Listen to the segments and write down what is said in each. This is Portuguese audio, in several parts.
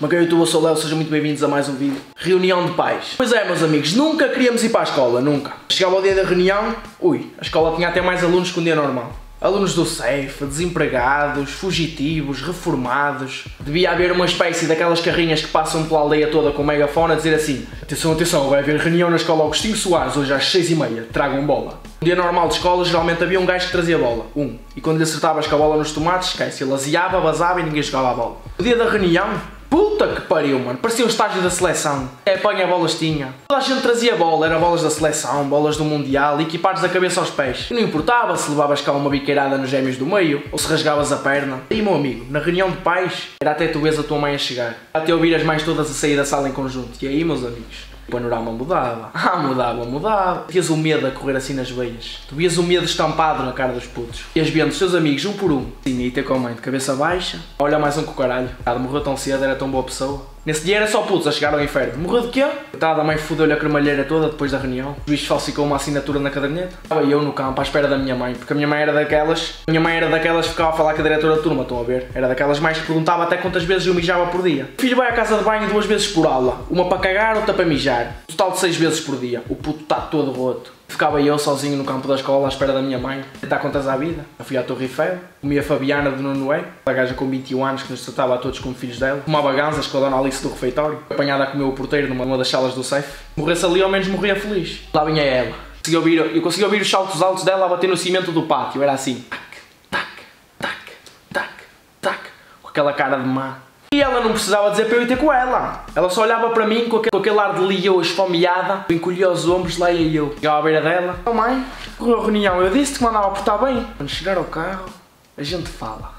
Maca YouTube, eu sou o Léo, sejam muito bem-vindos a mais um vídeo. Reunião de pais. Pois é, meus amigos, nunca queríamos ir para a escola, nunca. Chegava o dia da reunião, ui, a escola tinha até mais alunos que um dia normal. Alunos do CEF, desempregados, fugitivos, reformados. Devia haver uma espécie daquelas carrinhas que passam pela aldeia toda com megafone a dizer assim Atenção, atenção, vai haver reunião na escola Agostinho Soares hoje às seis e meia, tragam bola. Um dia normal de escola, geralmente havia um gajo que trazia bola, um. E quando lhe acertavas com a bola nos tomates, esquece, ele aziava, vazava e ninguém jogava a bola. O dia da reunião, Puta que pariu, mano. Parecia um estágio da seleção. É, apanha bolas tinha. Toda a gente trazia bola. Era bolas da seleção, bolas do Mundial, equipados da cabeça aos pés. E não importava se levavas cá uma biqueirada nos gêmeos do meio, ou se rasgavas a perna. E, meu amigo, na reunião de pais, era até tu vês a tua mãe a chegar. Até ouvir as mães todas a sair da sala em conjunto. E aí, meus amigos, o panorama mudava. Ah, mudava, mudava. Vias o medo a correr assim nas veias. Tu vias o medo estampado na cara dos putos. Ias vendo os teus amigos, um por um. Sim, e ter com a mãe de cabeça baixa. Olha mais um com o caralho. Ah, morreu tão cedo, era tão boa pessoa. Nesse dia era só putos a chegar ao inferno. Morreu de quê? Coitada, a mãe fodeu-lhe a cremalheira toda depois da reunião. O juiz falsificou uma assinatura na caderneta. Estava eu no campo à espera da minha mãe, porque a minha mãe era daquelas. A minha mãe era daquelas que ficava a falar com a diretora da turma, estão a ver? Era daquelas mais que perguntava até quantas vezes eu mijava por dia. O filho vai à casa de banho duas vezes por aula. Uma para cagar, outra para mijar. Total de seis vezes por dia. O puto está todo roto. Ficava eu sozinho no campo da escola à espera da minha mãe, tentar contas à vida. Eu fui à Torre Eiffel, comi a Fabiana do Nono E, a gaja com 21 anos que nos tratava a todos como filhos dela. Fumava ganzas com a dona Alice do refeitório, apanhada a comer o porteiro numa, numa das salas do safe. Morresse ali, ao menos morria feliz. Lá vinha ela. Consegui ouvir, eu consegui ouvir os saltos altos dela a bater no cimento do pátio. Era assim, tac, tac, tac, tac, tac, com aquela cara de má. E ela não precisava dizer para eu ir ter com ela. Ela só olhava para mim com aquele, com aquele ar de leão esfomeada, encolhia os ombros, lá ia eu. Chegava à beira dela. Oh mãe, correu a reunião. Eu disse-te que mandava portar bem. Quando chegar ao carro, a gente fala.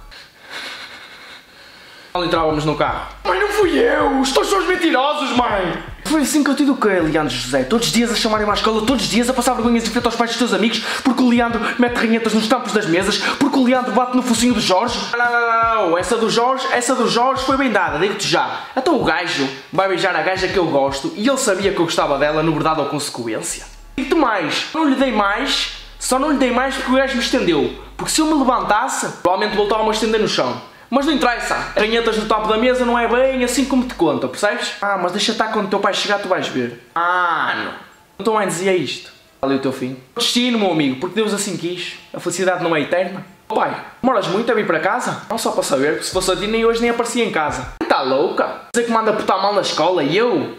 Quando entrávamos no carro. Mãe, não fui eu! Teus são os mentirosos, mãe! Foi assim que eu te eduquei, Leandro José. Todos os dias a chamarem-me à escola, todos os dias a passar vergonhas em frente aos pais dos teus amigos, porque o Leandro mete ranhetas nos tampos das mesas, porque o Leandro bate no focinho do Jorge. Não, não, não, não. Essa do Jorge, essa do Jorge foi bem dada, digo-te já. Então o gajo vai beijar a gaja que eu gosto e ele sabia que eu gostava dela, no verdade ou consequência. Digo-te mais, não lhe dei mais, só não lhe dei mais porque o gajo me estendeu. Porque se eu me levantasse, provavelmente voltava-me a estender no chão. Mas não interessa, ranhetas no topo da mesa não é bem assim como te conta, percebes? Ah, mas deixa estar quando o teu pai chegar tu vais ver. Ah, não. Então mãe dizia isto. Ali o teu fim. Destino, meu amigo, porque Deus assim quis. A felicidade não é eterna. Oh, pai, demoras muito a vir para casa? Não só para saber, se fosse a ti nem hoje nem aparecia em casa. Tá louca? Dizer que manda putar mal na escola e eu?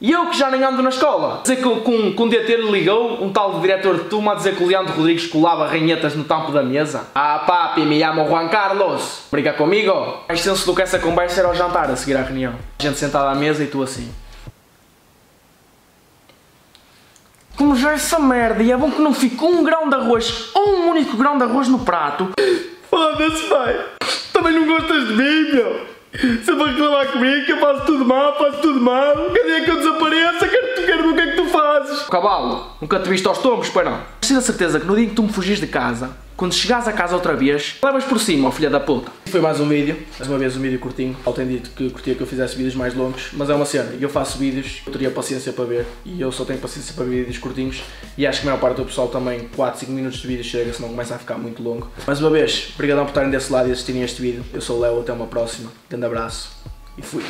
E eu que já nem ando na escola. Dizer que com, um DT lhe ligou um tal de diretor de turma a dizer que o Leandro Rodrigues colava ranhetas no tampo da mesa. Ah papi, me chamo Juan Carlos. Briga comigo? Mais senso do que essa conversa era ao jantar a seguir à reunião. A gente sentada à mesa e tu assim. Como já essa merda e é bom que não fique um grão de arroz ou um único grão de arroz no prato. Foda-se pai. Também não gostas de mim, meu. Se para reclamar comigo que eu faço tudo mal, faço tudo mal, cadê que eu desapareça? Quero, quero ver o que é que tu fazes. Cavalo, nunca te viste aos tombos, para não. Tenho a certeza que no dia em que tu me fugis de casa, quando chegares a casa outra vez, levas por cima, ó filha da puta. Foi mais um vídeo, mais uma vez um vídeo curtinho. Eu tenho dito que curtia que eu fizesse vídeos mais longos, mas é uma cena, eu faço vídeos, eu teria paciência para ver, e eu só tenho paciência para ver vídeos curtinhos, e acho que a maior parte do pessoal também, 4, 5 minutos de vídeo chega, senão começa a ficar muito longo. Mais uma vez, obrigadão por estarem desse lado e assistirem este vídeo. Eu sou o Léo, até uma próxima. Grande abraço, e fui.